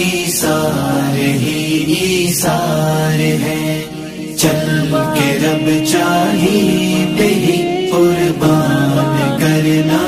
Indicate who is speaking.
Speaker 1: ईसार ही ईसार है। चल के रब चाहिए ही कुर्बान करना